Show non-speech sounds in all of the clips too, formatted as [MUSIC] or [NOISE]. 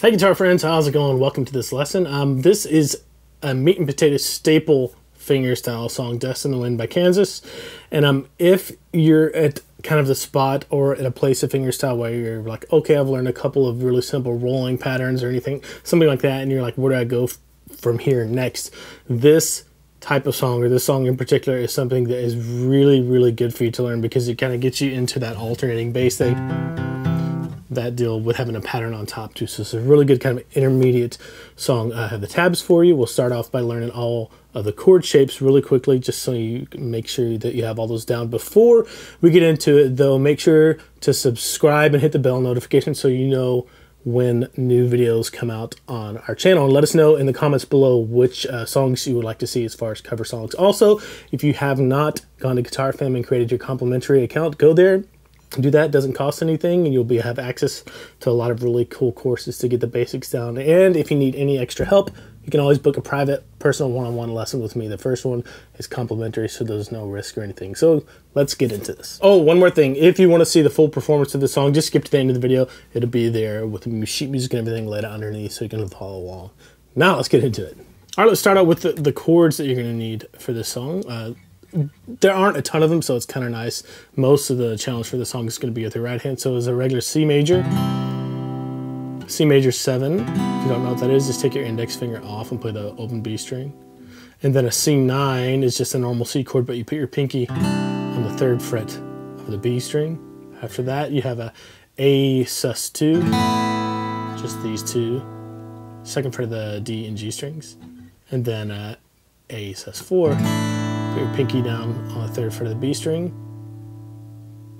Hey guitar friends, how's it going? Welcome to this lesson. Um, this is a meat and potato staple fingerstyle song, Dust in the Wind by Kansas. And um, if you're at kind of the spot or at a place of fingerstyle where you're like, okay, I've learned a couple of really simple rolling patterns or anything, something like that, and you're like, where do I go from here next? This type of song or this song in particular is something that is really, really good for you to learn because it kind of gets you into that alternating bass thing that deal with having a pattern on top too. So it's a really good kind of intermediate song. I have the tabs for you. We'll start off by learning all of the chord shapes really quickly, just so you make sure that you have all those down. Before we get into it though, make sure to subscribe and hit the bell notification so you know when new videos come out on our channel and let us know in the comments below which uh, songs you would like to see as far as cover songs also if you have not gone to guitar fam and created your complimentary account go there do that doesn't cost anything and you'll be have access to a lot of really cool courses to get the basics down. And if you need any extra help you can always book a private personal one-on-one lesson with me. The first one is complimentary so there's no risk or anything. So let's get into this. Oh one more thing. If you want to see the full performance of the song just skip to the end of the video. It'll be there with the sheet music and everything laid out underneath so you can follow along. Now let's get into it. All right let's start out with the, the chords that you're going to need for this song. Uh, there aren't a ton of them, so it's kind of nice. Most of the challenge for the song is going to be with the right hand. So it's a regular C major, C major 7. If you don't know what that is, just take your index finger off and play the open B string. And then a C9 is just a normal C chord, but you put your pinky on the third fret of the B string. After that, you have a A sus2, just these two, second fret of the D and G strings. And then a A sus4 Put your pinky down on the third fret of the B string.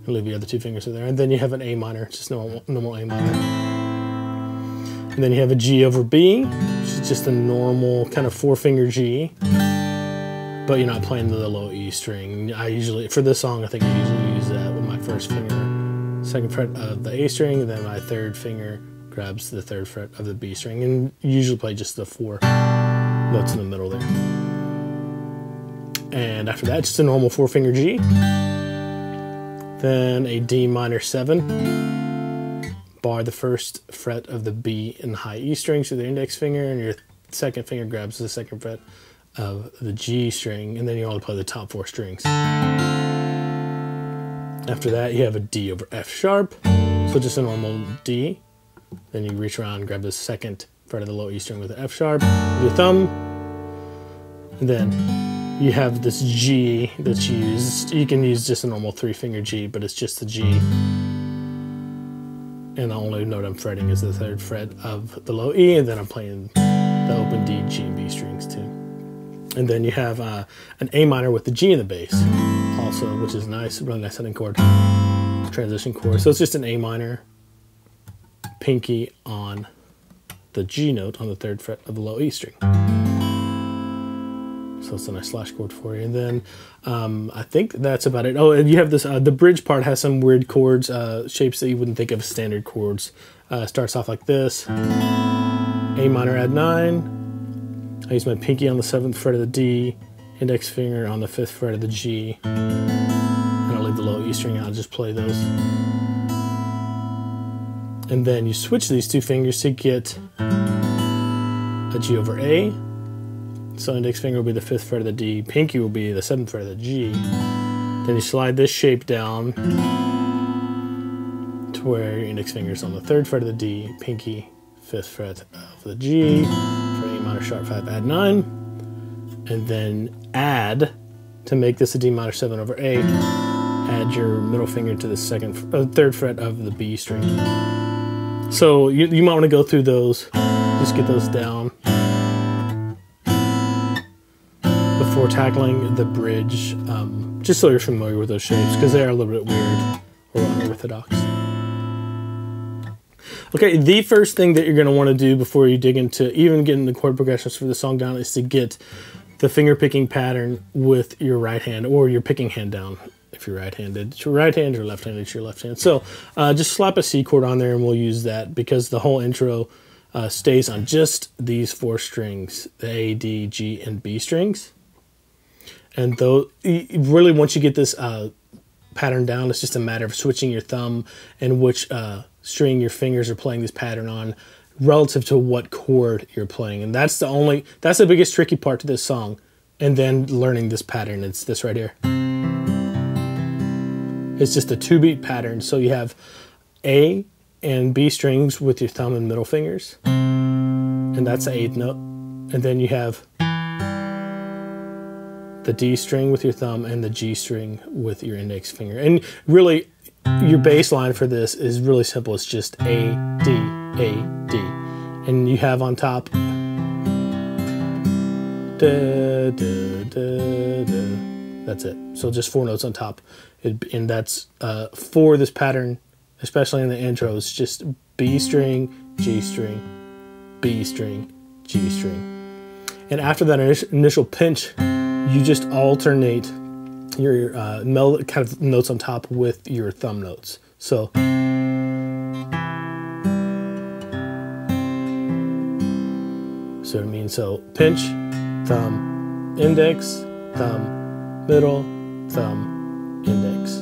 And leave your other two fingers in there. And then you have an A minor, just normal, normal A minor. And then you have a G over B, which is just a normal kind of four finger G. But you're not playing the low E string. I usually, for this song, I think I usually use that with my first finger, second fret of the A string, and then my third finger grabs the third fret of the B string. And usually play just the four notes in the middle there. And after that, just a normal four finger G. Then a D minor seven. Bar the first fret of the B and high E strings with the index finger, and your second finger grabs the second fret of the G string, and then you only play the top four strings. After that, you have a D over F sharp, so just a normal D. Then you reach around, grab the second fret of the low E string with the F sharp with your thumb, and then you have this G that's used. You can use just a normal three finger G, but it's just the G. And the only note I'm fretting is the third fret of the low E, and then I'm playing the open D, G, and B strings too. And then you have uh, an A minor with the G in the bass, also, which is nice, really nice setting chord, transition chord. So it's just an A minor, pinky on the G note on the third fret of the low E string. So it's a nice slash chord for you. And then um, I think that's about it. Oh, and you have this, uh, the bridge part has some weird chords, uh, shapes that you wouldn't think of as standard chords. Uh, starts off like this. A minor add nine. I use my pinky on the seventh fret of the D, index finger on the fifth fret of the G. And I'll leave the low E string out, just play those. And then you switch these two fingers to get a G over A, so index finger will be the fifth fret of the D, pinky will be the seventh fret of the G. Then you slide this shape down to where your index finger is on the third fret of the D, pinky, fifth fret of the G, for A minor sharp 5, add 9, and then add, to make this a D minor 7 over A, add your middle finger to the second, uh, third fret of the B string. So you, you might want to go through those, just get those down. Tackling the bridge, um, just so you're familiar with those shapes, because they are a little bit weird or unorthodox. Okay, the first thing that you're going to want to do before you dig into even getting the chord progressions for the song down is to get the finger picking pattern with your right hand or your picking hand down if you're right-handed. It's your right hand or left-handed, it's your left hand. So uh, just slap a C chord on there and we'll use that because the whole intro uh, stays on just these four strings, the A, D, G, and B strings. And though really once you get this uh, pattern down, it's just a matter of switching your thumb and which uh, string your fingers are playing this pattern on relative to what chord you're playing. And that's the only, that's the biggest tricky part to this song. And then learning this pattern, it's this right here. It's just a two beat pattern. So you have A and B strings with your thumb and middle fingers. And that's the eighth note. And then you have the D string with your thumb and the G string with your index finger. And really, your bass line for this is really simple. It's just A, D, A, D. And you have on top da, da, da. That's it. So just four notes on top. It, and that's uh, for this pattern, especially in the intro, it's just B string, G string, B string, G string. And after that initial pinch, you just alternate your uh, mel- kind of notes on top with your thumb notes. So. So it means so pinch, thumb, index, thumb, middle, thumb, index.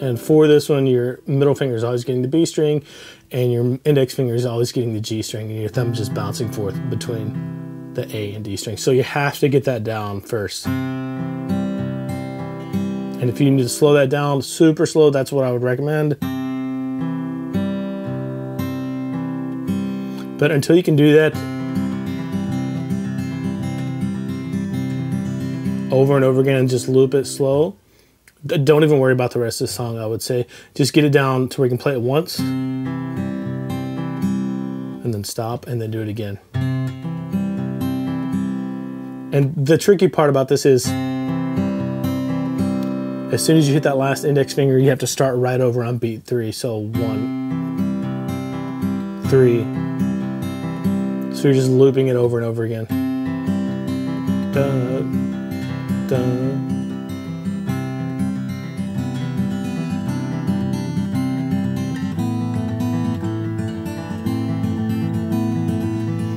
And for this one, your middle finger is always getting the B string, and your index finger is always getting the G string, and your thumb is just bouncing forth between the A and D string. So you have to get that down first. And if you need to slow that down super slow, that's what I would recommend. But until you can do that over and over again and just loop it slow, don't even worry about the rest of the song, I would say. Just get it down to where you can play it once and then stop and then do it again. And the tricky part about this is as soon as you hit that last index finger, you have to start right over on beat three. So one, three. So you're just looping it over and over again. Dun, dun.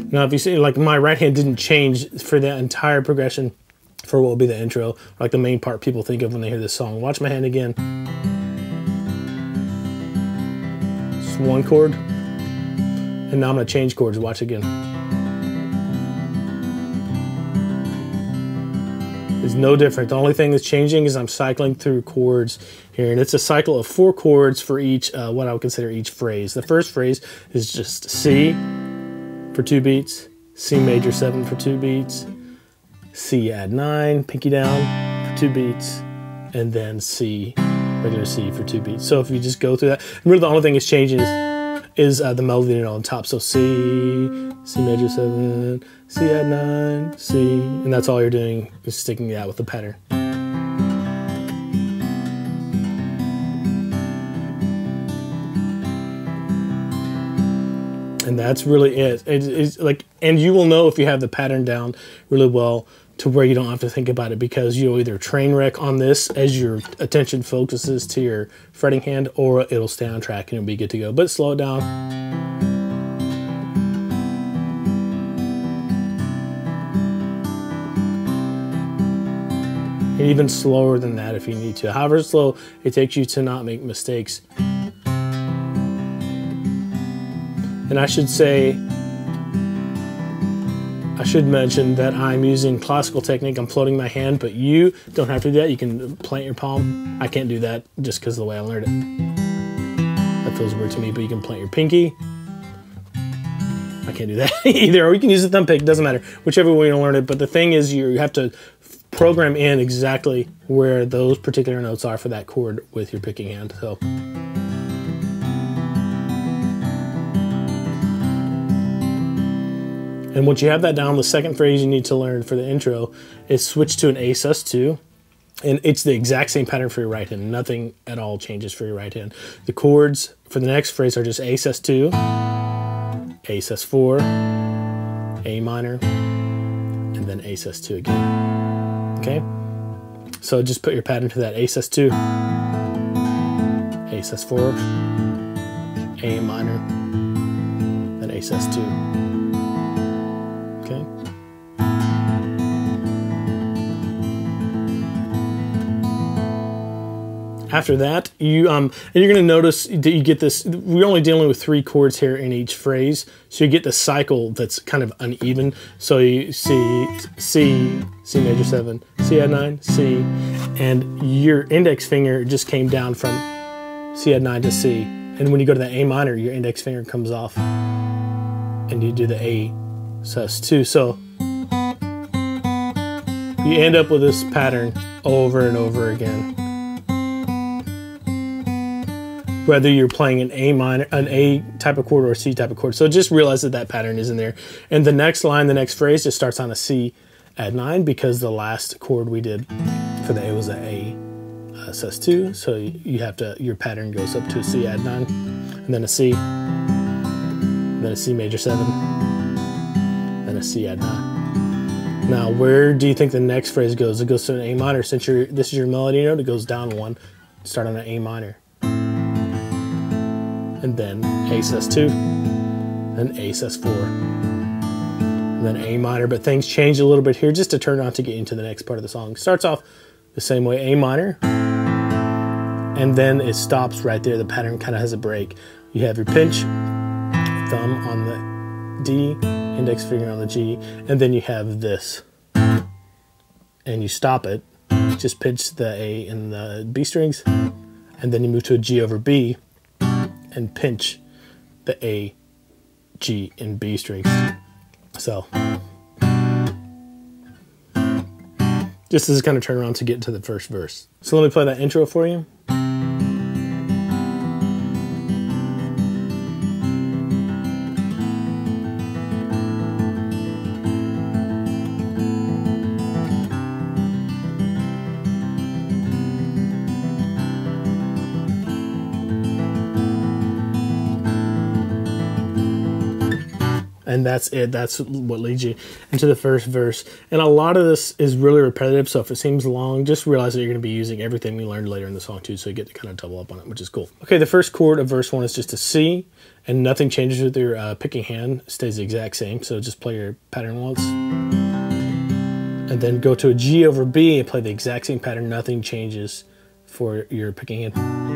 Now, if you see, like my right hand didn't change for that entire progression for what will be the intro, like the main part people think of when they hear this song. Watch my hand again. It's one chord. And now I'm gonna change chords. Watch again. It's no different. The only thing that's changing is I'm cycling through chords here, and it's a cycle of four chords for each, uh, what I would consider each phrase. The first phrase is just C for two beats, C major seven for two beats, C add nine, pinky down for two beats, and then C, regular C for two beats. So if you just go through that, remember the only thing that's changing is, is uh, the melody on top. So C, C major seven, C add nine, C, and that's all you're doing is sticking that with the pattern. That's really it. It's like, and you will know if you have the pattern down really well to where you don't have to think about it because you'll either train wreck on this as your attention focuses to your fretting hand or it'll stay on track and it'll be good to go. But slow it down. And even slower than that if you need to. However slow it takes you to not make mistakes. And I should say, I should mention that I'm using classical technique. I'm floating my hand, but you don't have to do that. You can plant your palm. I can't do that just because of the way I learned it. That feels weird to me, but you can plant your pinky. I can't do that [LAUGHS] either. Or you can use a thumb pick. Doesn't matter. Whichever way you learn it. But the thing is, you have to program in exactly where those particular notes are for that chord with your picking hand. So. And once you have that down, the second phrase you need to learn for the intro is switch to an A sus2. And it's the exact same pattern for your right hand. Nothing at all changes for your right hand. The chords for the next phrase are just A sus2, A sus4, A minor, and then A sus2 again. Okay? So just put your pattern to that A sus2, A sus4, A minor, then A sus2. After that, you um, and you're going to notice that you get this. We're only dealing with three chords here in each phrase, so you get the cycle that's kind of uneven. So you see C, C major seven, C add nine, C, and your index finger just came down from C add nine to C. And when you go to the A minor, your index finger comes off, and you do the A sus2. So you end up with this pattern over and over again. Whether you're playing an A minor, an A type of chord or a C type of chord. So just realize that that pattern is in there. And the next line, the next phrase just starts on a C add nine because the last chord we did for the A was an A uh, sus2. So you have to, your pattern goes up to a C add nine and then a C, then a C major seven, then a C add nine. Now, where do you think the next phrase goes? It goes to an A minor. Since you this is your melody note, it goes down one, start on an A minor. And then A sus2, then A sus4, and then A minor. But things change a little bit here just to turn on to get into the next part of the song. Starts off the same way, A minor, and then it stops right there. The pattern kind of has a break. You have your pinch, thumb on the D, index finger on the G, and then you have this. And you stop it, just pinch the A and the B strings, and then you move to a G over B and pinch the A, G, and B strings. So, just as kind of turn around to get into the first verse. So let me play that intro for you. That's it. That's what leads you into the first verse. And a lot of this is really repetitive, so if it seems long, just realize that you're going to be using everything we learned later in the song too, so you get to kind of double up on it, which is cool. Okay, the first chord of verse one is just a C, and nothing changes with your uh, picking hand, stays the exact same. So just play your pattern once, and then go to a G over B and play the exact same pattern. Nothing changes for your picking hand.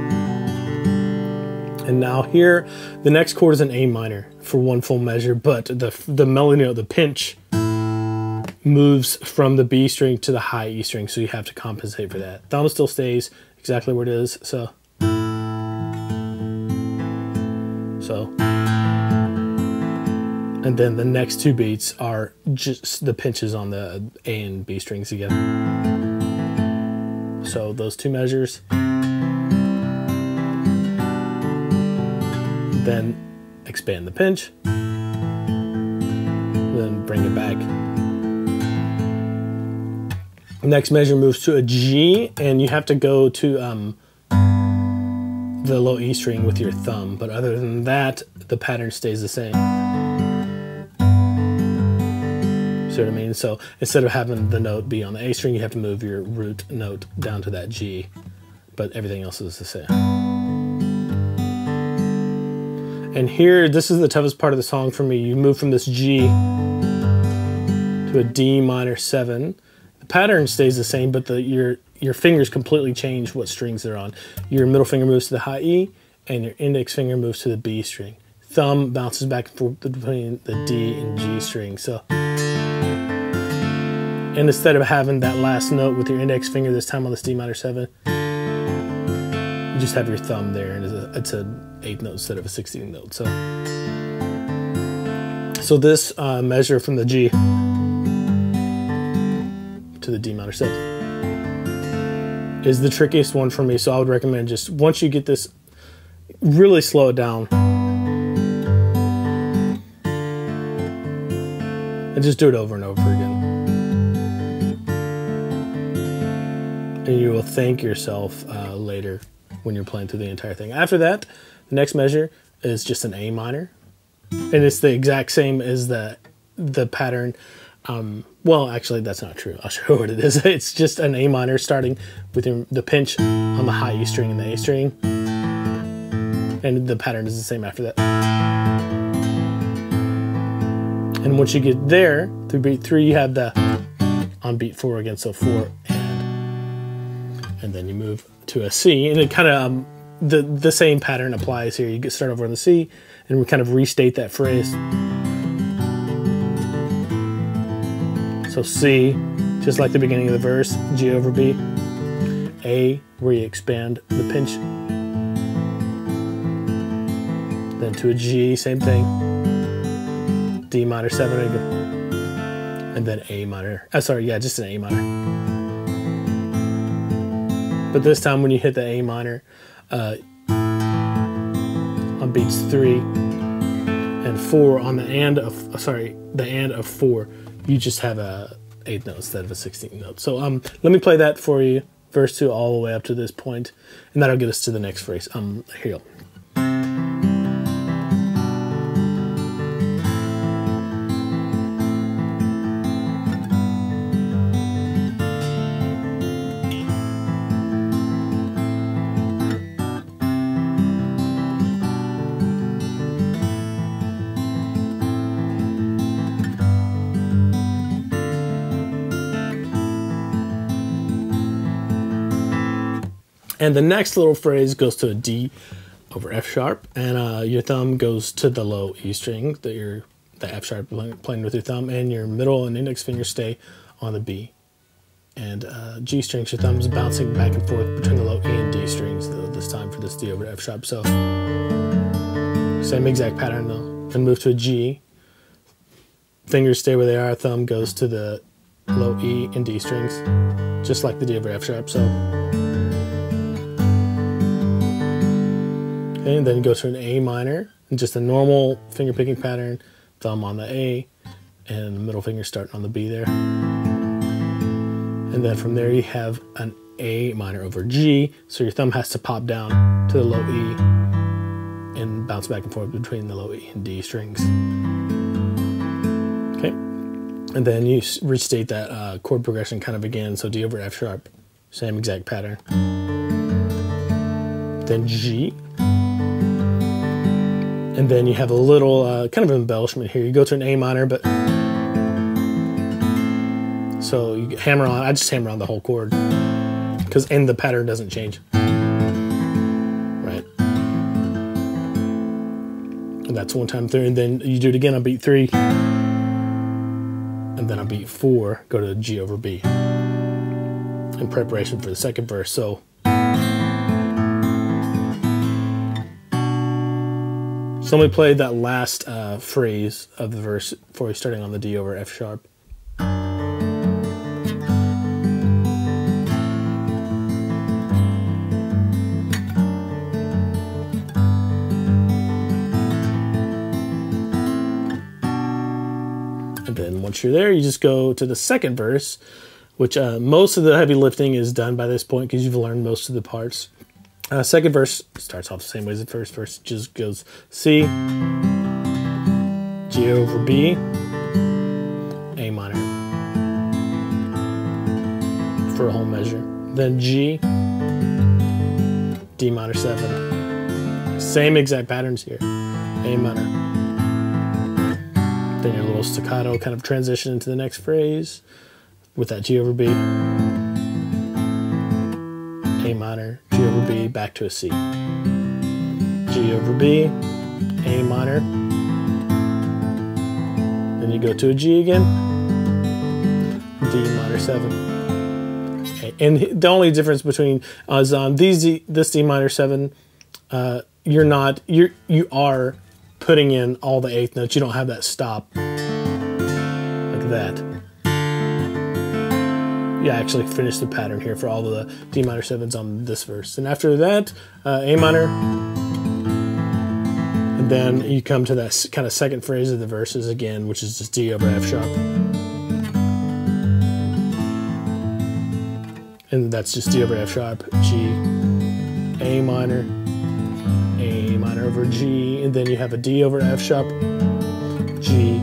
And now here, the next chord is an A minor for one full measure, but the, the melody the pinch, moves from the B string to the high E string, so you have to compensate for that. Thumb still stays exactly where it is, so. So. And then the next two beats are just the pinches on the A and B strings again. So those two measures. Then expand the pinch, then bring it back. Next measure moves to a G, and you have to go to um, the low E string with your thumb, but other than that, the pattern stays the same. See what I mean? So instead of having the note be on the A string, you have to move your root note down to that G, but everything else is the same. And here, this is the toughest part of the song for me. You move from this G to a D minor seven. The pattern stays the same, but the your your fingers completely change what strings they're on. Your middle finger moves to the high E, and your index finger moves to the B string. Thumb bounces back and forth between the D and G string. So, and instead of having that last note with your index finger this time on this D minor seven, you just have your thumb there, and it's a, it's a eighth note instead of a 16th note. So, so this uh, measure from the G to the D minor seven is the trickiest one for me. So I would recommend just once you get this, really slow it down. And just do it over and over again. And you will thank yourself uh, later when you're playing through the entire thing. After that, the next measure is just an A minor, and it's the exact same as the the pattern. Um, well, actually, that's not true. I'll [LAUGHS] show you what it is. [LAUGHS] It's just an A minor starting with the pinch on the high E string and the A string, and the pattern is the same after that. And once you get there, through beat three, you have the on beat four again, so four and, and then you move to a C, and it kind of um, the the same pattern applies here. You start over on the C, and we kind of restate that phrase. So C, just like the beginning of the verse, G over B. A, where you expand the pinch. Then to a G, same thing. D minor seven, again, and then A minor. Uh, sorry, yeah, just an A minor. But this time when you hit the A minor, uh, on beats three and four on the and of sorry the and of four, you just have a eighth note instead of a sixteenth note. So um, let me play that for you, verse two all the way up to this point, and that'll get us to the next phrase. Um, here And the next little phrase goes to a D over F sharp, and uh, your thumb goes to the low E string that you're the F sharp playing with your thumb, and your middle and index fingers stay on the B. And uh, G strings, your thumb's bouncing back and forth between the low E and D strings though, this time for this D over F sharp. So same exact pattern though. Then move to a G. Fingers stay where they are. Thumb goes to the low E and D strings, just like the D over F sharp. So Okay, and then go to an A minor, just a normal finger picking pattern, thumb on the A, and the middle finger starting on the B there. And then from there you have an A minor over G, so your thumb has to pop down to the low E and bounce back and forth between the low E and D strings. Okay, and then you restate that uh, chord progression kind of again, so D over F sharp, same exact pattern. Then G, and then you have a little uh, kind of embellishment here. You go to an A minor, but so you hammer on. I just hammer on the whole chord because and the pattern doesn't change. Right. And that's one time through, and then you do it again on beat three, and then on beat four, go to G over B in preparation for the second verse. So So let me play that last uh, phrase of the verse before we starting on the D over F sharp. And then once you're there, you just go to the second verse, which uh, most of the heavy lifting is done by this point because you've learned most of the parts. Uh, second verse starts off the same way as the first verse. Just goes C, G over B, A minor for a whole measure. Then G, D minor 7. Same exact patterns here. A minor. Then your little staccato kind of transition into the next phrase with that G over B. A minor, G over B, back to a C. G over B, A minor. Then you go to a G again, D minor 7. Okay. And the only difference between is on these D, this D minor 7, uh, you're not, you're, you are putting in all the eighth notes. You don't have that stop like that yeah, actually finish the pattern here for all the D minor sevens on this verse. And after that, uh, A minor, and then you come to that kind of second phrase of the verses again, which is just D over F sharp. And that's just D over F sharp, G, A minor, A minor over G, and then you have a D over F sharp, G,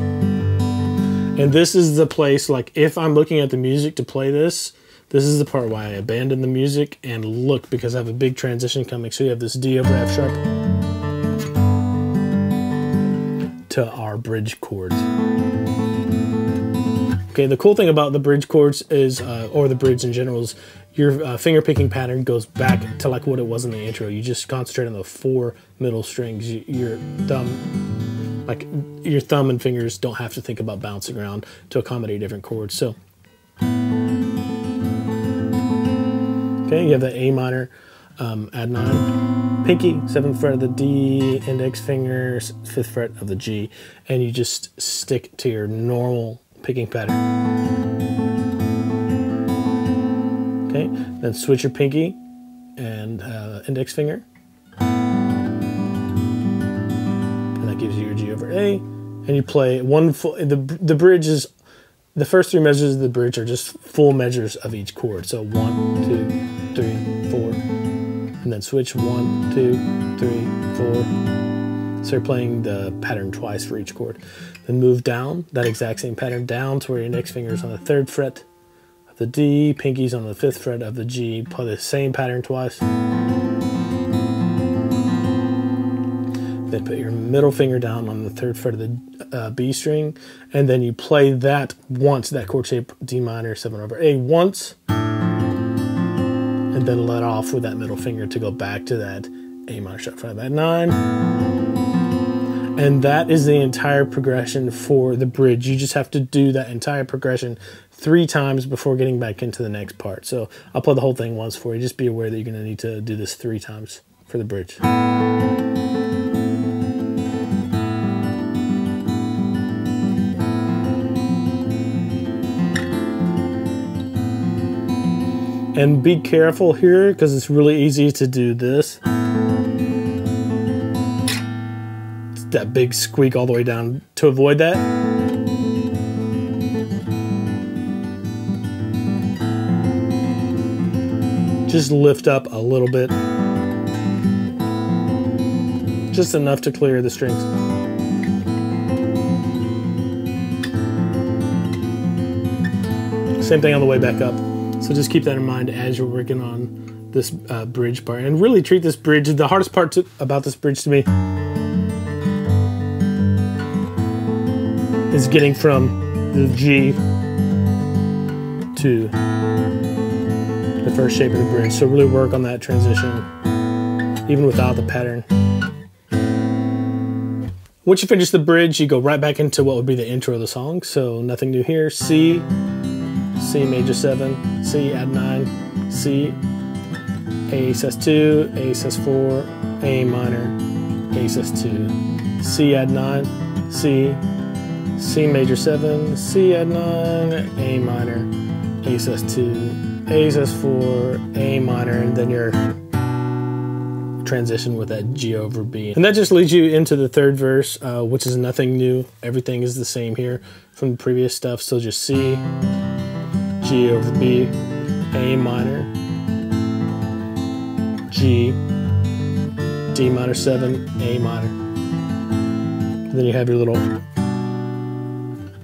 and this is the place, like, if I'm looking at the music to play this, this is the part why I abandon the music and look because I have a big transition coming. So you have this D over F sharp to our bridge chords. Okay, the cool thing about the bridge chords is, uh, or the bridge in general, is your uh, finger picking pattern goes back to like what it was in the intro. You just concentrate on the four middle strings. You, your thumb, like your thumb and fingers, don't have to think about bouncing around to accommodate different chords. So, okay, you have the A minor um, add nine, pinky, seventh fret of the D, index finger, fifth fret of the G, and you just stick to your normal picking pattern. Okay, then switch your pinky and uh, index finger. Gives you your G over A. And you play one full, the, the bridge is, the first three measures of the bridge are just full measures of each chord. So one, two, three, four, and then switch one, two, three, four. So you're playing the pattern twice for each chord. Then move down, that exact same pattern down to where your next finger is on the third fret of the D, pinky's on the fifth fret of the G. Play the same pattern twice. Then put your middle finger down on the third fret of the uh, B string, and then you play that once, that chord shape D minor 7 over A once and then let off with that middle finger to go back to that A minor sharp 5 add 9. And that is the entire progression for the bridge. You just have to do that entire progression three times before getting back into the next part. So I'll play the whole thing once for you. Just be aware that you're going to need to do this three times for the bridge. And be careful here because it's really easy to do this. It's that big squeak all the way down to avoid that. Just lift up a little bit. Just enough to clear the strings. Same thing on the way back up. So just keep that in mind as you're working on this uh, bridge part, and really treat this bridge. The hardest part to, about this bridge to me is getting from the G to the first shape of the bridge. So really work on that transition, even without the pattern. Once you finish the bridge, you go right back into what would be the intro of the song. So nothing new here. C, C major 7, C add 9, C, A sus2, A sus4, A minor, A sus2, C add 9, C, C major 7, C add 9, A minor, A sus2, A sus4, A minor, and then your transition with that G over B. And that just leads you into the third verse, uh, which is nothing new. Everything is the same here from the previous stuff. So just C, G over B, A minor, G, D minor 7, A minor. And then you have your little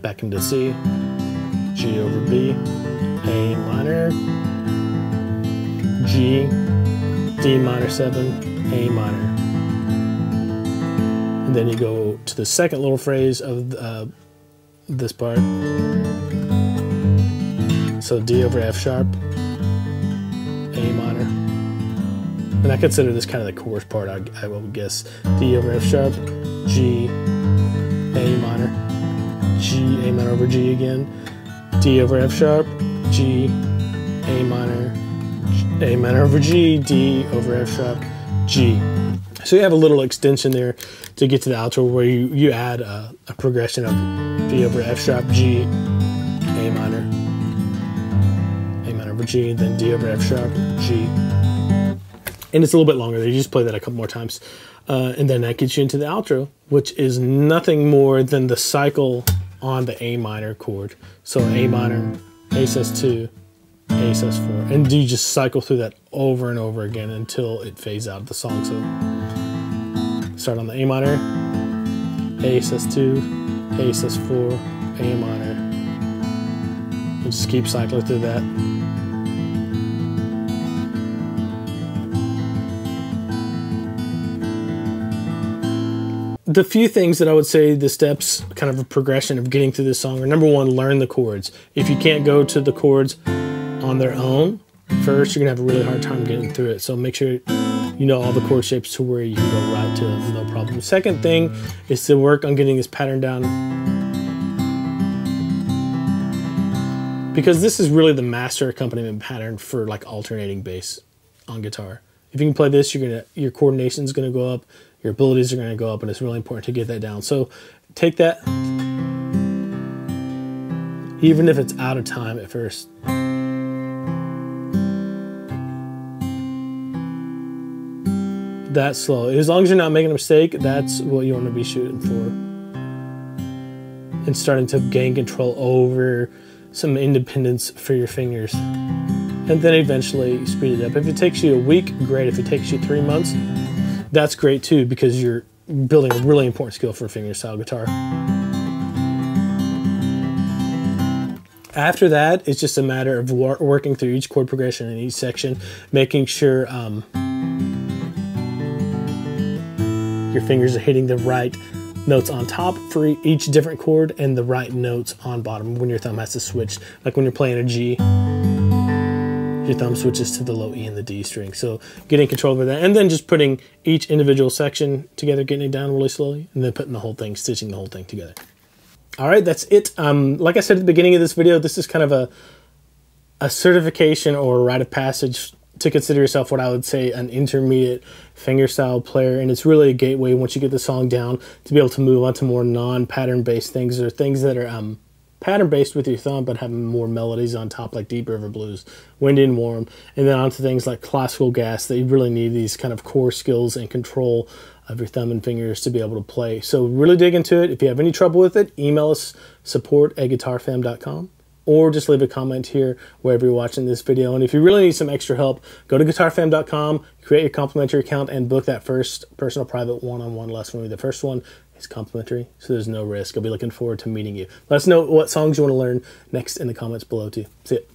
back into C, G over B, A minor, G, D minor 7, A minor. And then you go to the second little phrase of uh, this part. So D over F sharp, A minor. And I consider this kind of the chorus part, I, I would guess. D over F sharp, G, A minor, G, A minor over G again, D over F sharp, G, A minor, A minor over G, D over F sharp, G. So you have a little extension there to get to the outro where you, you add a, a progression of D over F sharp, G, G, then D over F sharp, G. And it's a little bit longer. You just play that a couple more times. Uh, and then that gets you into the outro, which is nothing more than the cycle on the A minor chord. So A minor, A sus2, A sus4. And you just cycle through that over and over again until it fades out of the song. So start on the A minor, A sus2, A sus4, A minor. And just keep cycling through that. The few things that I would say the steps, kind of a progression of getting through this song are number one, learn the chords. If you can't go to the chords on their own, first, you're gonna have a really hard time getting through it. So make sure you know all the chord shapes to where you can go right to them, no problem. Second thing is to work on getting this pattern down. Because this is really the master accompaniment pattern for like alternating bass on guitar. If you can play this, you're gonna your coordination is gonna go up, your abilities are gonna go up, and it's really important to get that down. So take that, even if it's out of time at first. that slow. As long as you're not making a mistake, that's what you want to be shooting for. And starting to gain control over some independence for your fingers. And then eventually speed it up. If it takes you a week, great. If it takes you three months, that's great too because you're building a really important skill for fingerstyle guitar. After that, it's just a matter of working through each chord progression in each section, making sure um, your fingers are hitting the right notes on top for each different chord and the right notes on bottom when your thumb has to switch. Like when you're playing a G, your thumb switches to the low E and the D string. So getting control over that and then just putting each individual section together, getting it down really slowly, and then putting the whole thing, stitching the whole thing together. All right, that's it. Um, like I said at the beginning of this video, this is kind of a, a certification or a rite of passage to consider yourself what I would say an intermediate fingerstyle player, and it's really a gateway once you get the song down to be able to move on to more non-pattern based things or things that are um, pattern based with your thumb but having more melodies on top like Deep River Blues, Windy and Warm, and then onto things like Classical Gas that you really need these kind of core skills and control of your thumb and fingers to be able to play. So really dig into it. If you have any trouble with it, email us support at guitarfam.com or just leave a comment here wherever you're watching this video. And if you really need some extra help, go to guitarfam.com, create your complimentary account, and book that first personal private one-on-one lesson with me. The first one is complimentary, so there's no risk. I'll be looking forward to meeting you. Let us know what songs you want to learn next in the comments below too. See it.